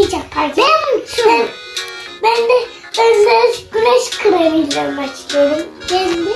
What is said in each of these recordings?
makyaj yapacağım. Ben, ben de ben de güneş kremiyle başlıyorum. Kendi. Şimdi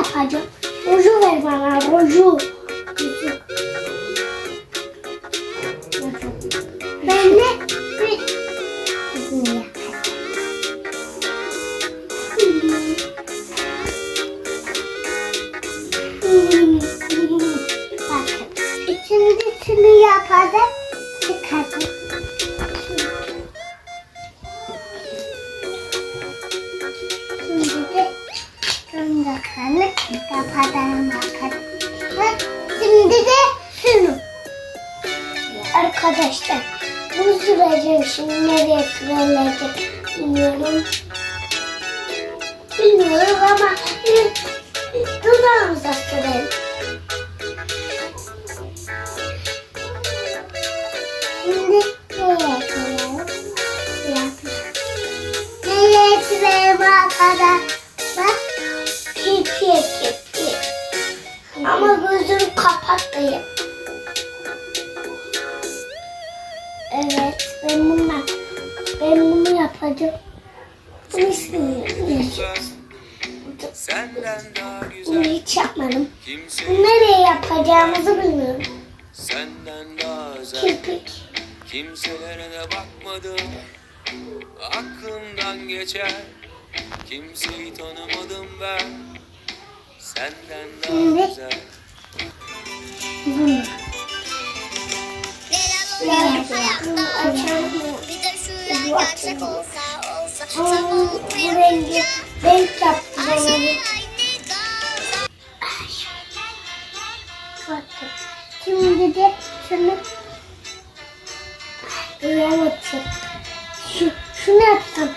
yapacağım. Ruju ver bana ruju. Ben de. Şimdi şunu yapalım. De bakalım. Kapatalım bakalım. Şimdi de şunu. Arkadaşlar bu süreceğim şimdi nereye sürülecek bilmiyorum. Bilmiyorum ama gözümü kapatayım. Evet, ben bundan, ben bunu yapacağım. Bunu Bunu güzel hiç yapmadım. Bunu nereye yapacağımızı bilmiyorum. senden daha özel Kirpik. kimselere de bakmadım aklımdan geçer kimseyi tanımadım ben senden daha güzel Bir de şu yan gerçek olsa olsa bu rengi renk yaptı bana. Şimdi de şunu Duyamadım. Şu, şunu yapsam.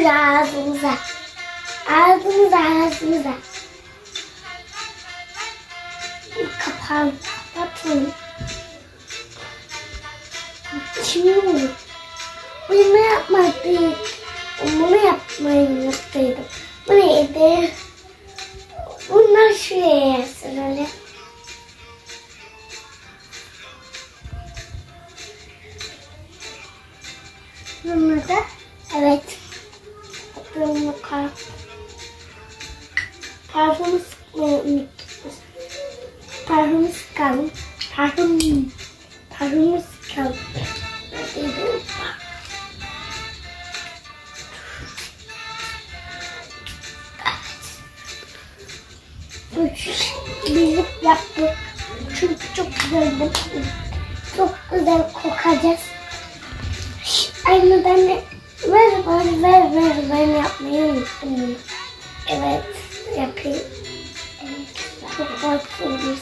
Ruj ağzımıza. Ağzımıza ağzımıza. Kapağını kapatın. Şimdi bunu yapmadık. Bunu yapmayı unuttuydum. Bu neydi? Bunlar şuraya sıralım. Çünkü çok güzel kokacağız. De ver ver ver ver ben yapmayı unuttum. Evet yapayım. Çok korkuyoruz.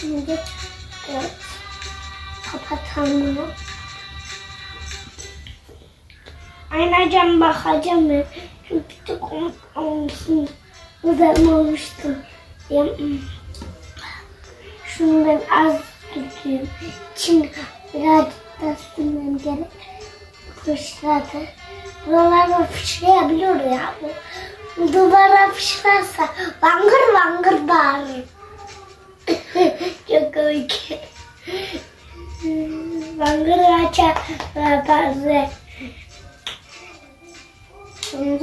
Şimdi evet, kapatalım Aynayacağım bakacağım ben. Çünkü çok ol- olmuşsun. Mi olmuştu? Hmm. Şunu ben az tutayım. Şimdi birazcık da sürmem gerek. Fışladı. Buralarda fışlayabiliyor ya. Bu duvara fışlarsa bangır bangır bağırır. Çok komik. Bangır açar bazı. Bir,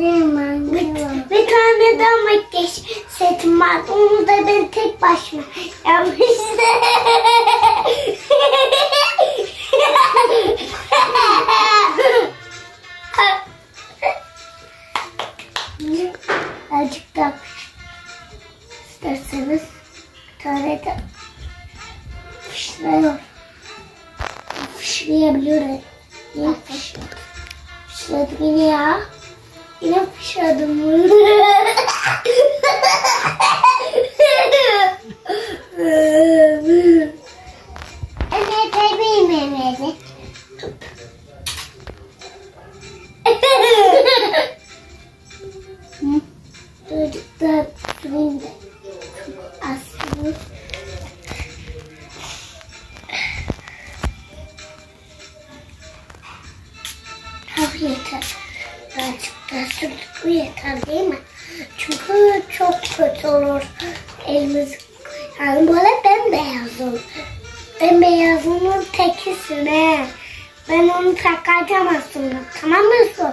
bir tane daha makyaj setim var. Onu da ben tek başıma yapmıştım. Azıcık daha isterseniz de fışlıyor. Fışlayabiliyor. Yine fışladı. Fışladı yine ya. Yine Bembeyazının tekisin he. Ben onu takacağım aslında. Tamam mı Su?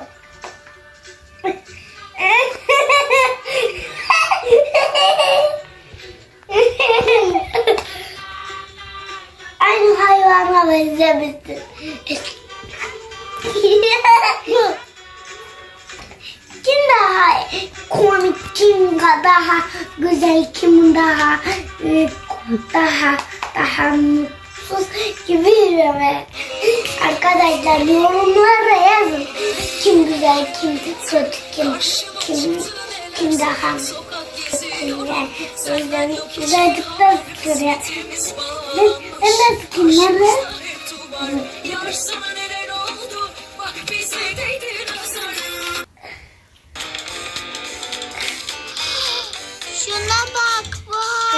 Aynı hayvana benzemişsin. kim daha komik, kim daha güzel, kim daha e, daha daha mutsuz gibi ve arkadaşlar yorumlara yazın. Kim güzel, kim kötü, kim kim kim daha yani o yüzden fikir ya. Ben, ben de fikir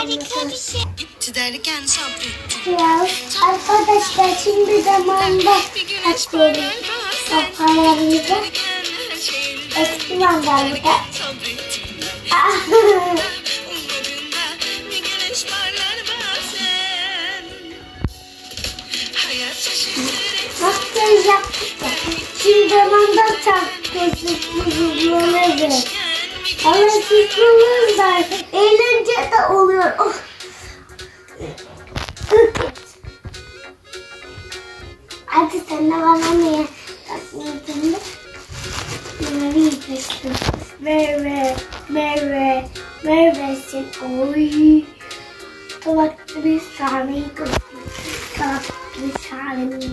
harika bir şey. Gitti derken sabrettim Ya arkadaşlar şimdi zamanda. Derken her şeyin Eski şaşırır Makyaj yaptık da. Şimdi zamanda çarpıyorsunuz böyle. Ama Anlaşılmıyor ben. Eğlence de oluyor. Oh. Hadi sen de bana niye takmadın mı? Meyve yiyeceksin. Meyve, meyve, meyvesin. Oy. Tabakta bir saniye. Tabakta bir saniye.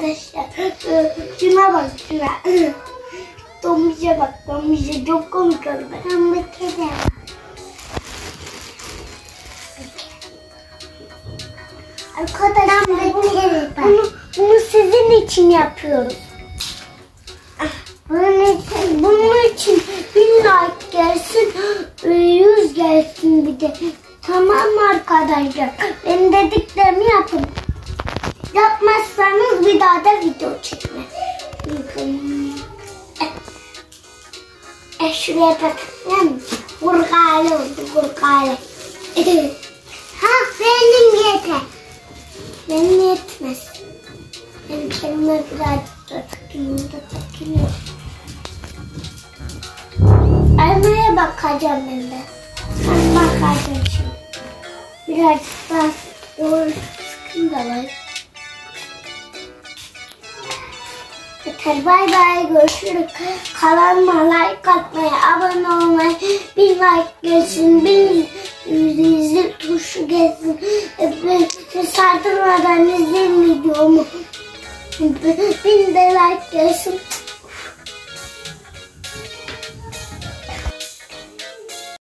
Arkadaşlar şuna bak şuna. Domuşa bak domuşa çok komik oldu. Ben bir kedi var. Arkadaşlar bunu, bunu, bunu sizin için yapıyoruz. Bunun için, bunun için bin like gelsin, e, yüz gelsin bir de. Tamam arkadaşlar? Benim dediklerimi yapın. Yapmazsanız video çekme. E, şuraya takayım. Vurgale oldu vurgale. ha benim yeter. Benim yetmez. Ben kendime birazcık da takayım da takayım. Aynaya bakacağım ben de. Ben bakacağım şimdi. Birazcık daha doğru sıkın da var. Yeter bay bay görüşürüz. Kanalıma like atmayı, abone olmayı, bir like gelsin, bir zil tuşu gelsin. Bir sardırmadan izleyin videomu. Bir de like gelsin.